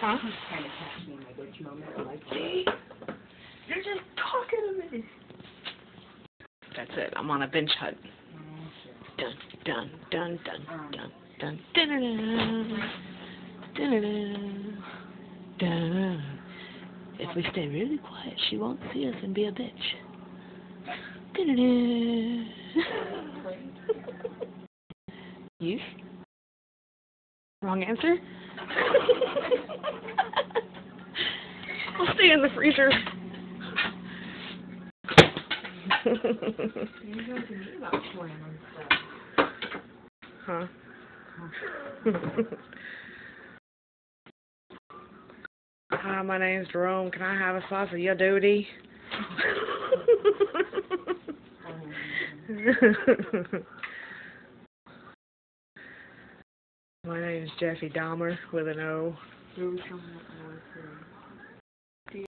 Huh? He's trying to catch me in my bitch moment. I'm like? You're just talking to me. That's it. I'm on a bench hut. oh. Dun dun dun um. dun dun dun dun dun dun dun dun. If we stay really quiet, she won't see us and be a bitch. Dun dun Youth? Wrong answer? I'll stay in the freezer. Huh? Hi, my name's Jerome. Can I have a slice of your duty? my name's Jeffy Dahmer with an O.